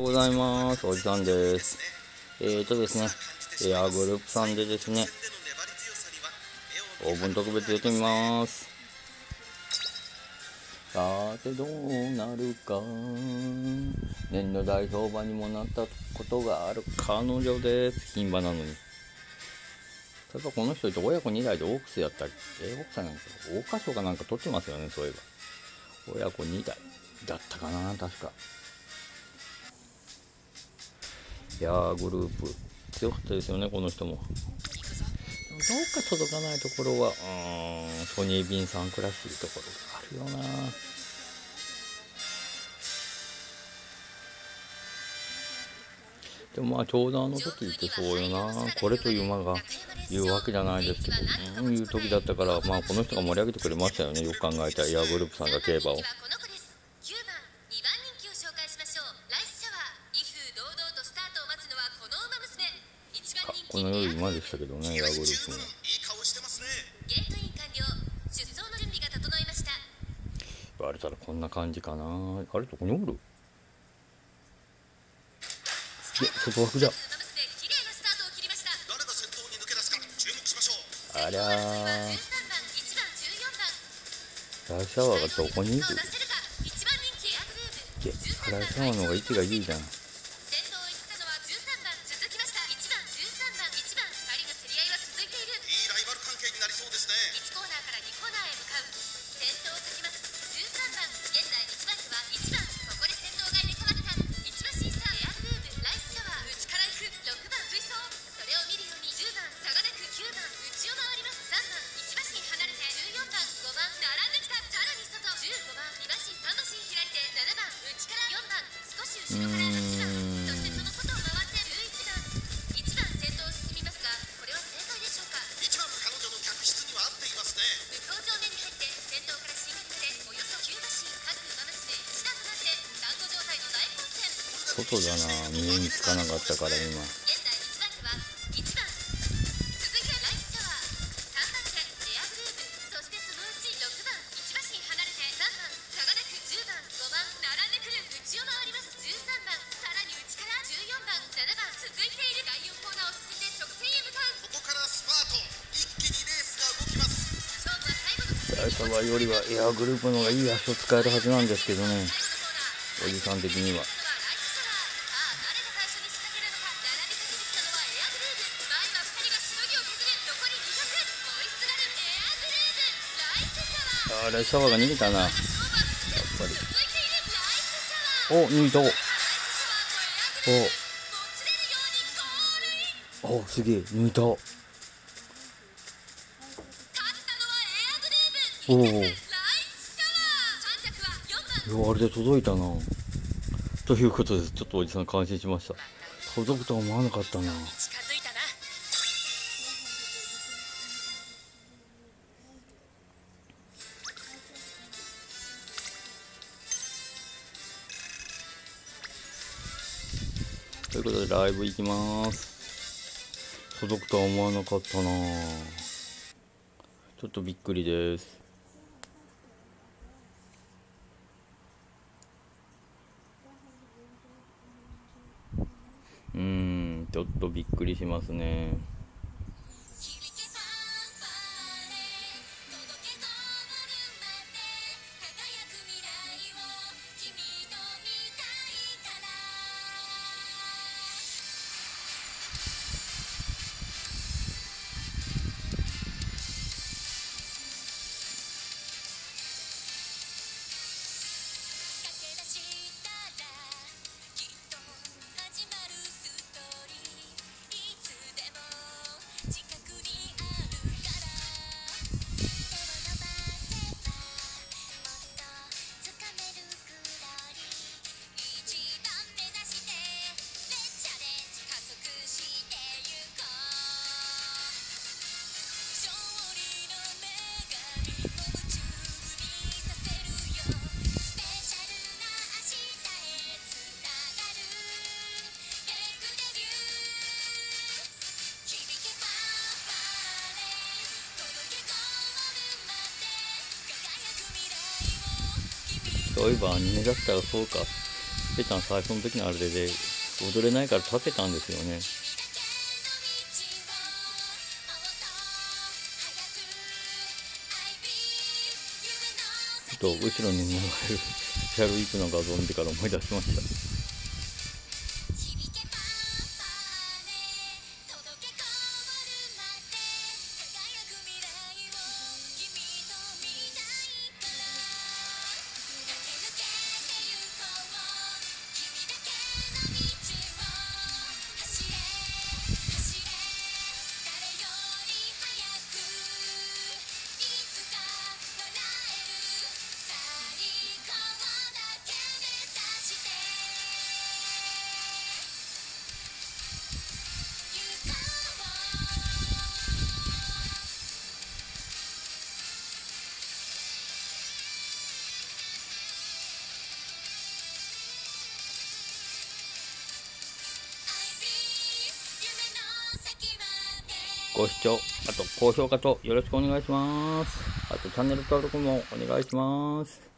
ございます。おじさんです。えーとですね、エアグループさんでですね、オーブン特別やってみます。さてどうなるか、年の代表馬にもなったことがある彼女です。牝馬なのに。ただこの人って親子2代でオークスやったっけえー、奥さんなんか、桜花賞かなんか取ってますよね、そういえば。親子2代だったかな、確か。いやー、グループ、強かったですよね、この人も。でもどうか届かないところは、うん、ソニー・ビンさんクらしいところがあるよな。でもまあ、ちょうどあの時ってそうよな、これという馬が言うわけじゃないですけど、うん、いう時だったから、まあ、この人が盛り上げてくれましたよね、よく考えたエアグループさんが競馬を。この子です9番2番人気を紹介しましょう。ライスシャワー威風堂々とスタートを待つのはこの馬娘。1番人気この良い馬でしたけどね、エアグループも。いい顔してますね。ゲートイン完了。出走の準備が整いました。言われたらこんな感じかな。あれ、どこにおる？いや、外枠じゃ。ありゃー。13番1番14番ライシャワーがどこにいる？け。辛そうの方が息がいいじゃん。外だな、見えにつかなかったから今。イシャワーよりはエアグループの方がいい足を使えるはずなんですけどね。おじさん的には。あーライシャワーが逃げたな。やっぱり。お、逃げた。お、おお、すげえ、逃げた。おお。あれで届いたな。ということです。ちょっとおじさん感心しました。届くとは思わなかったなということでライブ行きます届くとは思わなかったなちょっとびっくりですうんちょっとびっくりしますね。そういえばアニメだったらそうか。ペけたん最初の時のあれで踊れないから立てたんですよね。ちょっと後ろに流れるスペシャルウィークの画像を見てから思い出しました。ご視聴、あと高評価とよろしくお願いします。あとチャンネル登録もお願いします。